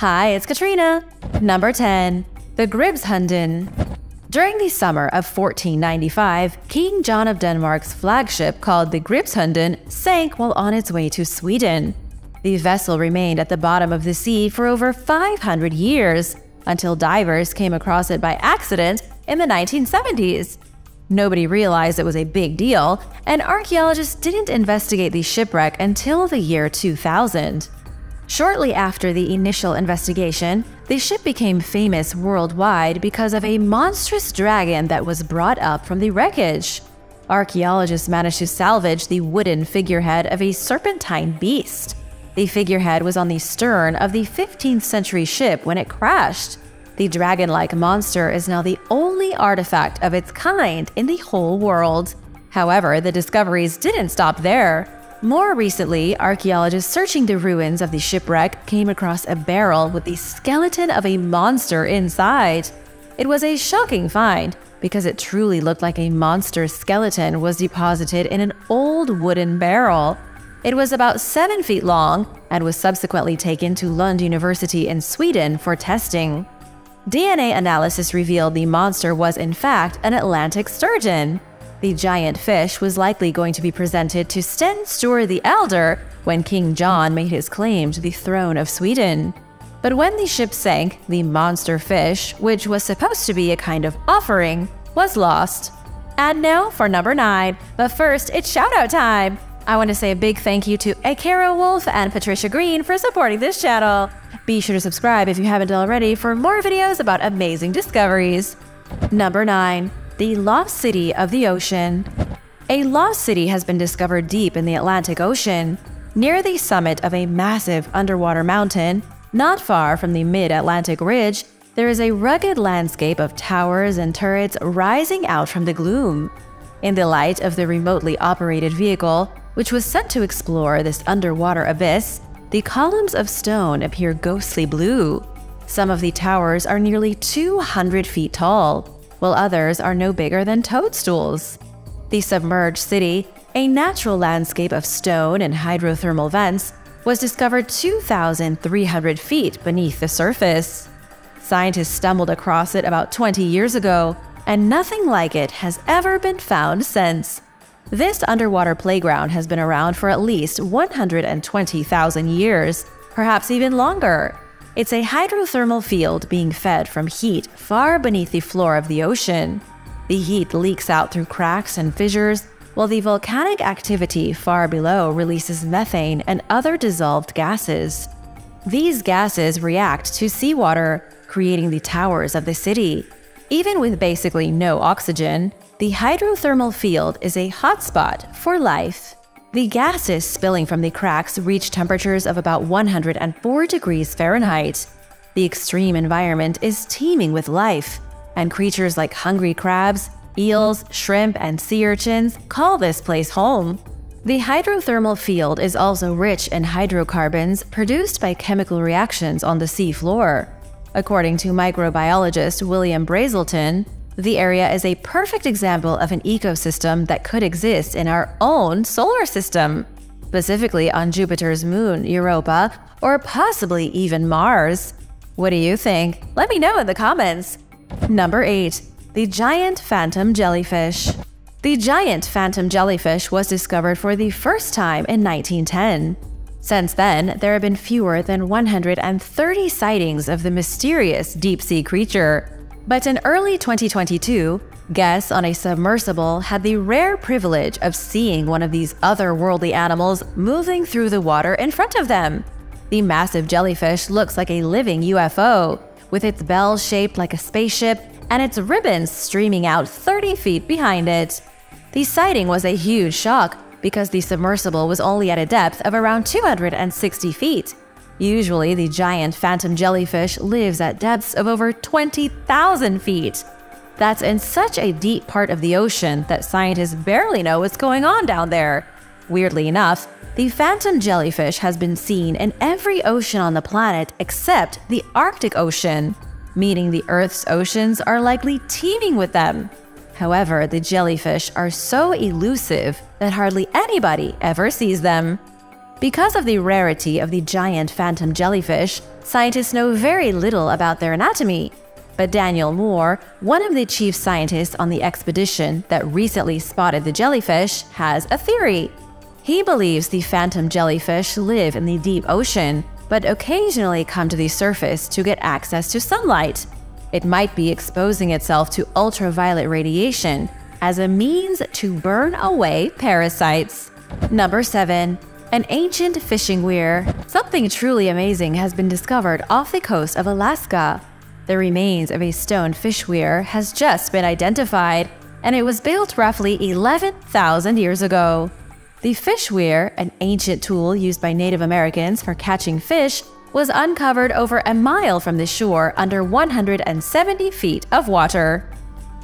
Hi, it's Katrina. Number 10. The Gribshunden. During the summer of 1495, King John of Denmark's flagship called the Gribshunden sank while on its way to Sweden. The vessel remained at the bottom of the sea for over 500 years until divers came across it by accident in the 1970s. Nobody realized it was a big deal, and archaeologists didn't investigate the shipwreck until the year 2000. Shortly after the initial investigation, the ship became famous worldwide because of a monstrous dragon that was brought up from the wreckage. Archaeologists managed to salvage the wooden figurehead of a serpentine beast. The figurehead was on the stern of the 15th century ship when it crashed. The dragon like monster is now the only artifact of its kind in the whole world. However, the discoveries didn't stop there. More recently, archaeologists searching the ruins of the shipwreck came across a barrel with the skeleton of a monster inside. It was a shocking find because it truly looked like a monster skeleton was deposited in an old wooden barrel. It was about 7 feet long and was subsequently taken to Lund University in Sweden for testing. DNA analysis revealed the monster was, in fact, an Atlantic sturgeon. The giant fish was likely going to be presented to Sten Sture the Elder when King John made his claim to the throne of Sweden. But when the ship sank, the monster fish, which was supposed to be a kind of offering, was lost. And now for number 9. But first, it's shoutout time! I want to say a big thank you to Akara Wolf and Patricia Green for supporting this channel. Be sure to subscribe if you haven't already for more videos about amazing discoveries. Number 9. The Lost City of the Ocean A lost city has been discovered deep in the Atlantic Ocean, near the summit of a massive underwater mountain, not far from the mid-Atlantic ridge, there is a rugged landscape of towers and turrets rising out from the gloom. In the light of the remotely operated vehicle, which was sent to explore this underwater abyss, the columns of stone appear ghostly blue. Some of the towers are nearly 200 feet tall, while others are no bigger than toadstools. The submerged city, a natural landscape of stone and hydrothermal vents, was discovered 2,300 feet beneath the surface. Scientists stumbled across it about 20 years ago, and nothing like it has ever been found since. This underwater playground has been around for at least 120,000 years, perhaps even longer. It's a hydrothermal field being fed from heat far beneath the floor of the ocean. The heat leaks out through cracks and fissures, while the volcanic activity far below releases methane and other dissolved gases. These gases react to seawater, creating the towers of the city. Even with basically no oxygen, the hydrothermal field is a hotspot for life. The gases spilling from the cracks reach temperatures of about 104 degrees Fahrenheit. The extreme environment is teeming with life, and creatures like hungry crabs, eels, shrimp, and sea urchins call this place home. The hydrothermal field is also rich in hydrocarbons produced by chemical reactions on the sea floor. According to microbiologist William Brazelton, the area is a perfect example of an ecosystem that could exist in our own solar system, specifically on Jupiter's moon, Europa, or possibly even Mars. What do you think? Let me know in the comments. Number 8. The Giant Phantom Jellyfish The giant phantom jellyfish was discovered for the first time in 1910. Since then, there have been fewer than 130 sightings of the mysterious deep-sea creature. But in early 2022, guests on a submersible had the rare privilege of seeing one of these otherworldly animals moving through the water in front of them. The massive jellyfish looks like a living UFO, with its bell shaped like a spaceship and its ribbons streaming out 30 feet behind it. The sighting was a huge shock because the submersible was only at a depth of around 260 feet, Usually, the giant phantom jellyfish lives at depths of over 20,000 feet. That's in such a deep part of the ocean that scientists barely know what's going on down there. Weirdly enough, the phantom jellyfish has been seen in every ocean on the planet except the Arctic Ocean, meaning the Earth's oceans are likely teeming with them. However, the jellyfish are so elusive that hardly anybody ever sees them. Because of the rarity of the giant phantom jellyfish, scientists know very little about their anatomy. But Daniel Moore, one of the chief scientists on the expedition that recently spotted the jellyfish, has a theory. He believes the phantom jellyfish live in the deep ocean, but occasionally come to the surface to get access to sunlight. It might be exposing itself to ultraviolet radiation as a means to burn away parasites. Number 7. An ancient fishing weir. Something truly amazing has been discovered off the coast of Alaska. The remains of a stone fish weir has just been identified, and it was built roughly 11,000 years ago. The fish weir, an ancient tool used by Native Americans for catching fish, was uncovered over a mile from the shore under 170 feet of water.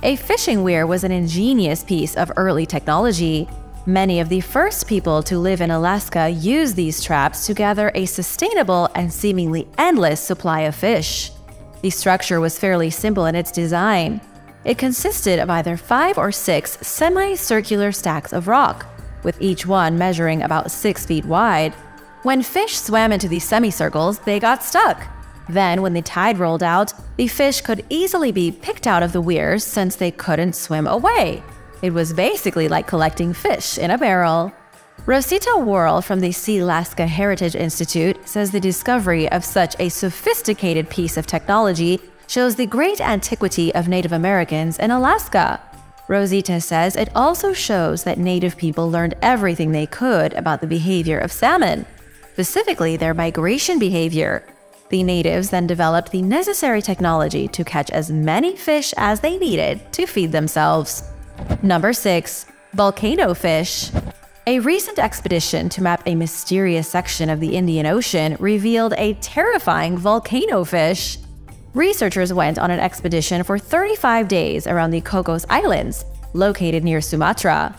A fishing weir was an ingenious piece of early technology. Many of the first people to live in Alaska used these traps to gather a sustainable and seemingly endless supply of fish. The structure was fairly simple in its design. It consisted of either five or six semicircular stacks of rock, with each one measuring about six feet wide. When fish swam into these semicircles, they got stuck. Then, when the tide rolled out, the fish could easily be picked out of the weirs since they couldn't swim away. It was basically like collecting fish in a barrel. Rosita Worl from the Sealaska Heritage Institute says the discovery of such a sophisticated piece of technology shows the great antiquity of Native Americans in Alaska. Rosita says it also shows that Native people learned everything they could about the behavior of salmon, specifically their migration behavior. The natives then developed the necessary technology to catch as many fish as they needed to feed themselves. Number 6. Volcano Fish a recent expedition to map a mysterious section of the Indian Ocean revealed a terrifying volcano fish. Researchers went on an expedition for 35 days around the Cocos Islands, located near Sumatra.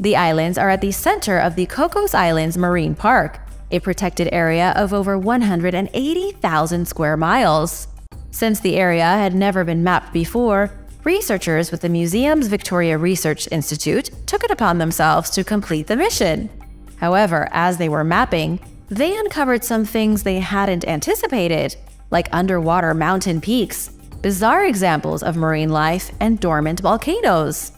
The islands are at the center of the Cocos Islands Marine Park, a protected area of over 180,000 square miles. Since the area had never been mapped before, researchers with the Museums Victoria Research Institute took it upon themselves to complete the mission. However, as they were mapping, they uncovered some things they hadn't anticipated, like underwater mountain peaks, bizarre examples of marine life, and dormant volcanoes.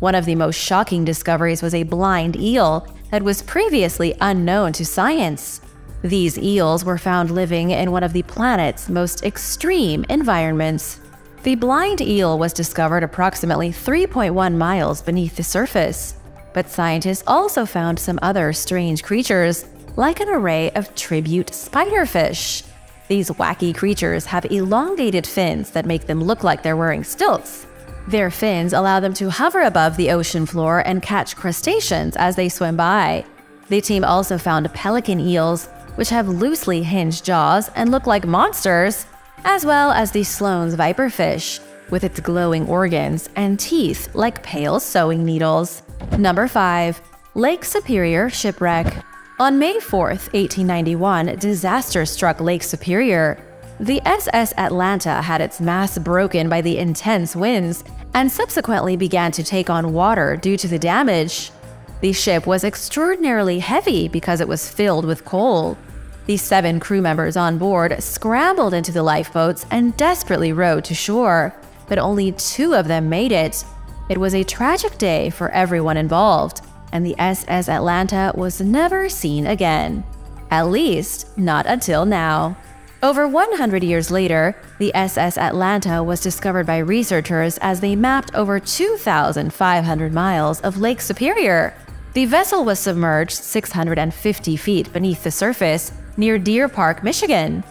One of the most shocking discoveries was a blind eel that was previously unknown to science. These eels were found living in one of the planet's most extreme environments. The blind eel was discovered approximately 3.1 miles beneath the surface. But scientists also found some other strange creatures, like an array of tripod spiderfish. These wacky creatures have elongated fins that make them look like they're wearing stilts. Their fins allow them to hover above the ocean floor and catch crustaceans as they swim by. The team also found pelican eels, which have loosely hinged jaws and look like monsters, as well as the Sloane's viperfish, with its glowing organs and teeth like pale sewing needles. Number 5. Lake Superior Shipwreck On May 4, 1891, disaster struck Lake Superior. The SS Atlanta had its mast broken by the intense winds and subsequently began to take on water due to the damage. The ship was extraordinarily heavy because it was filled with coal. The seven crew members on board scrambled into the lifeboats and desperately rowed to shore, but only two of them made it. It was a tragic day for everyone involved, and the SS Atlanta was never seen again. At least, not until now. Over 100 years later, the SS Atlanta was discovered by researchers as they mapped over 2,500 miles of Lake Superior. The vessel was submerged 650 feet beneath the surface near Deer Park, Michigan.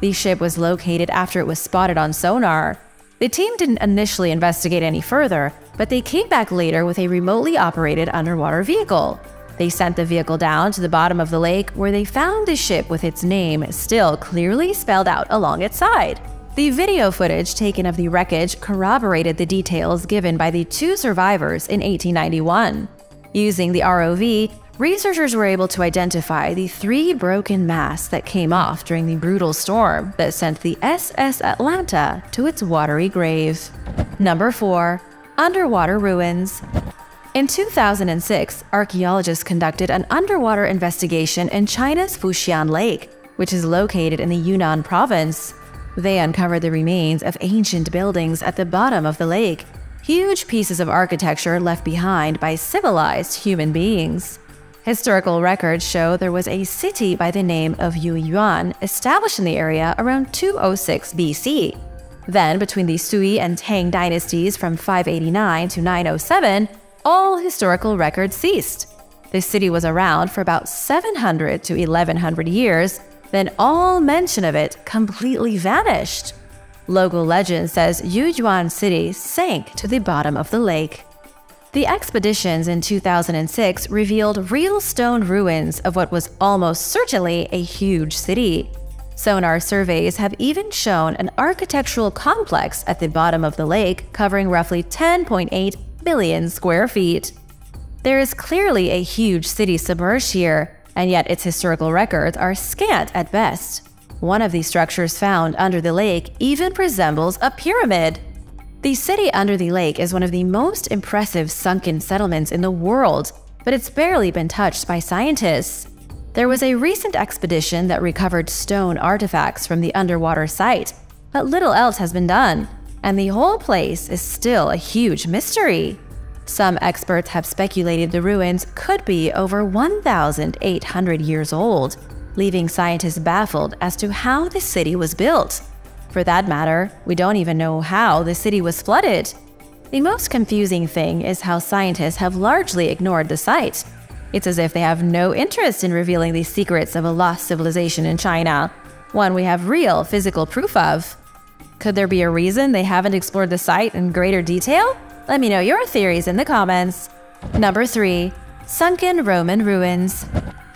The ship was located after it was spotted on sonar. The team didn't initially investigate any further, but they came back later with a remotely operated underwater vehicle. They sent the vehicle down to the bottom of the lake where they found the ship with its name still clearly spelled out along its side. The video footage taken of the wreckage corroborated the details given by the two survivors in 1891. Using the ROV, researchers were able to identify the three broken masts that came off during the brutal storm that sent the SS Atlanta to its watery grave. Number 4. Underwater Ruins in 2006, archaeologists conducted an underwater investigation in China's Fuxian Lake. which is located in the Yunnan province. They uncovered the remains of ancient buildings at the bottom of the lake, huge pieces of architecture left behind by civilized human beings. Historical records show there was a city by the name of Yuyuan established in the area around 206 BC. Then, between the Sui and Tang dynasties from 589 to 907, all historical records ceased. The city was around for about 700 to 1100 years, then all mention of it completely vanished. Local legend says Yuyuan City sank to the bottom of the lake. The expeditions in 2006 revealed real stone ruins of what was almost certainly a huge city. Sonar surveys have even shown an architectural complex at the bottom of the lake covering roughly 10.8 billion square feet. There is clearly a huge city submerged here, and yet its historical records are scant at best. One of the structures found under the lake even resembles a pyramid. The city under the lake is one of the most impressive sunken settlements in the world, but it's barely been touched by scientists. There was a recent expedition that recovered stone artifacts from the underwater site, but little else has been done, and the whole place is still a huge mystery. Some experts have speculated the ruins could be over 1,800 years old, leaving scientists baffled as to how the city was built. For that matter, we don't even know how the city was flooded. The most confusing thing is how scientists have largely ignored the site, it's as if they have no interest in revealing the secrets of a lost civilization in China, one we have real physical proof of. Could there be a reason they haven't explored the site in greater detail? Let me know your theories in the comments. Number 3. Sunken Roman Ruins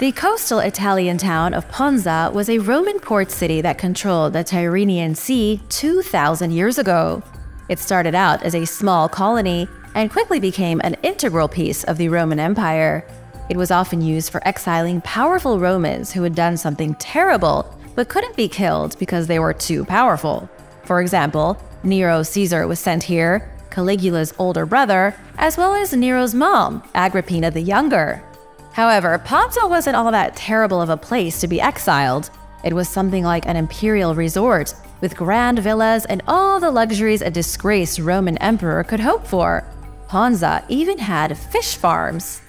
The coastal Italian town of Ponza was a Roman port city that controlled the Tyrrhenian Sea 2,000 years ago. It started out as a small colony and quickly became an integral piece of the Roman Empire. It was often used for exiling powerful Romans who had done something terrible but couldn't be killed because they were too powerful. For example, Nero Caesar was sent here, Caligula's older brother, as well as Nero's mom, Agrippina the Younger. However, Ponza wasn't all that terrible of a place to be exiled. It was something like an imperial resort, with grand villas and all the luxuries a disgraced Roman emperor could hope for. Ponza even had fish farms.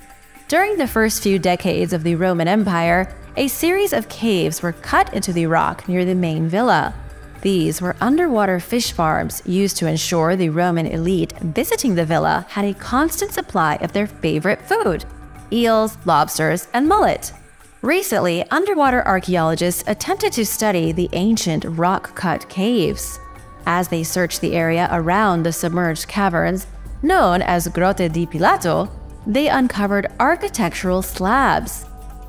During the first few decades of the Roman Empire, a series of caves were cut into the rock near the main villa. These were underwater fish farms used to ensure the Roman elite visiting the villa had a constant supply of their favorite food eels, lobsters, and mullet. Recently, underwater archaeologists attempted to study the ancient rock cut caves. As they searched the area around the submerged caverns, known as Grotte di Pilato, they uncovered architectural slabs.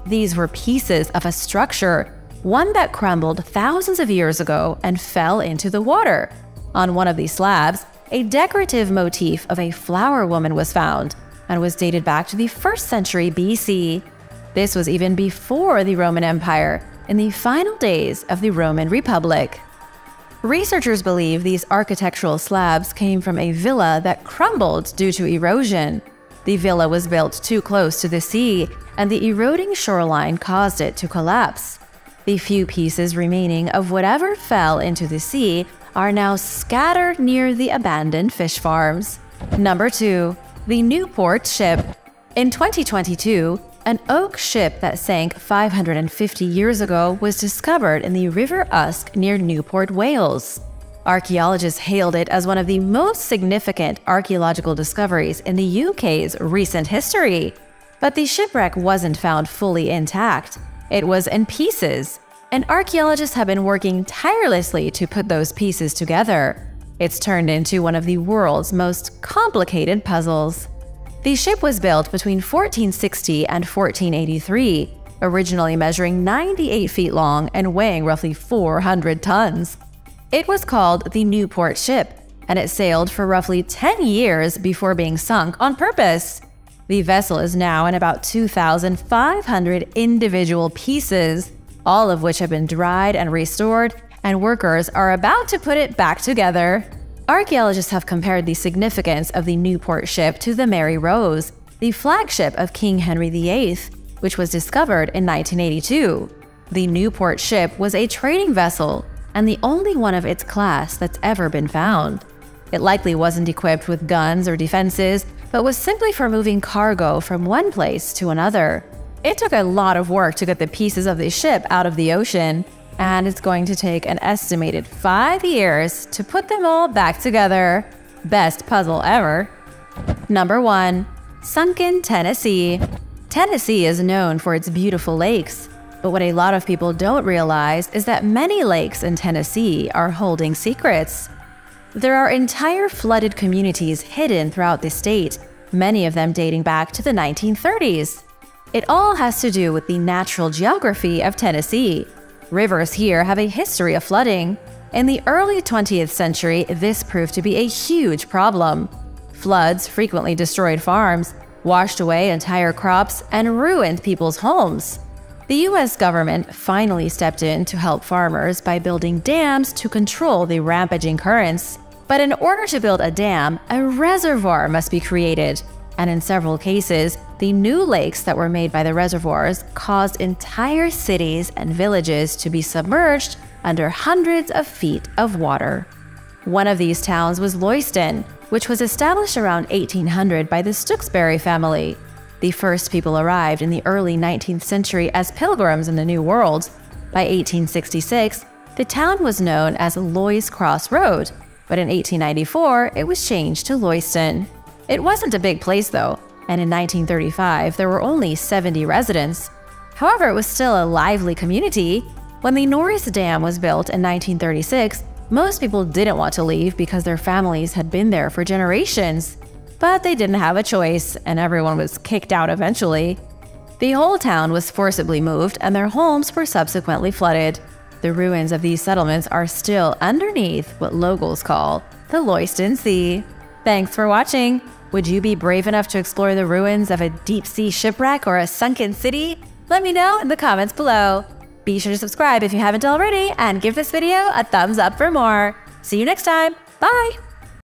These were pieces of a structure, one that crumbled thousands of years ago and fell into the water. On one of these slabs, a decorative motif of a flower woman was found and was dated back to the 1st century BC. This was even before the Roman Empire, in the final days of the Roman Republic. Researchers believe these architectural slabs came from a villa that crumbled due to erosion. The villa was built too close to the sea, and the eroding shoreline caused it to collapse. The few pieces remaining of whatever fell into the sea are now scattered near the abandoned fish farms. Number 2. The Newport Ship In 2022, an oak ship that sank 550 years ago was discovered in the River Usk near Newport, Wales. Archaeologists hailed it as one of the most significant archaeological discoveries in the UK's recent history. But the shipwreck wasn't found fully intact. It was in pieces, and archaeologists have been working tirelessly to put those pieces together. It's turned into one of the world's most complicated puzzles. The ship was built between 1460 and 1483, originally measuring 98 feet long and weighing roughly 400 tons. It was called the Newport ship, and it sailed for roughly 10 years before being sunk on purpose. The vessel is now in about 2,500 individual pieces, all of which have been dried and restored, and workers are about to put it back together. Archaeologists have compared the significance of the Newport ship to the Mary Rose, the flagship of King Henry VIII, which was discovered in 1982. The Newport ship was a trading vessel and the only one of its class that's ever been found. It likely wasn't equipped with guns or defenses, but was simply for moving cargo from one place to another. It took a lot of work to get the pieces of the ship out of the ocean, and it's going to take an estimated five years to put them all back together. Best puzzle ever. Number 1. Sunken Tennessee. Tennessee is known for its beautiful lakes, but what a lot of people don't realize is that many lakes in Tennessee are holding secrets. There are entire flooded communities hidden throughout the state, many of them dating back to the 1930s. It all has to do with the natural geography of Tennessee. Rivers here have a history of flooding. In the early 20th century, this proved to be a huge problem. Floods frequently destroyed farms, washed away entire crops, and ruined people's homes. The US government finally stepped in to help farmers by building dams to control the rampaging currents. But in order to build a dam, a reservoir must be created. And in several cases, the new lakes that were made by the reservoirs caused entire cities and villages to be submerged under hundreds of feet of water. One of these towns was Loyston, which was established around 1800 by the Stewksbury family. The first people arrived in the early 19th century as pilgrims in the New World. By 1866, the town was known as Loy's Cross Road, but in 1894 it was changed to Loyston. It wasn't a big place though, and in 1935 there were only 70 residents. However, it was still a lively community. When the Norris Dam was built in 1936, most people didn't want to leave because their families had been there for generations. But they didn't have a choice, and everyone was kicked out eventually. The whole town was forcibly moved, and their homes were subsequently flooded. The ruins of these settlements are still underneath what locals call the Loyston Sea. Thanks for watching! Would you be brave enough to explore the ruins of a deep sea shipwreck or a sunken city? Let me know in the comments below. Be sure to subscribe if you haven't already and give this video a thumbs up for more. See you next time. Bye!